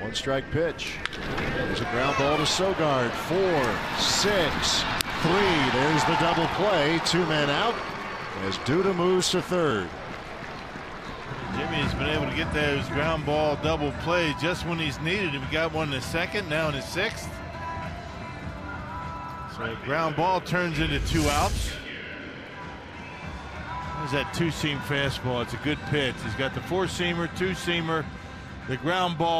One strike pitch. There's a ground ball to Sogard. Four, six, three. There's the double play. Two men out as Duda moves to third. Jimmy's been able to get those ground ball double play just when he's needed. We got one in the second, now in the sixth. So ground ball turns into two outs. There's that two-seam fastball. It's a good pitch. He's got the four-seamer, two-seamer, the ground ball.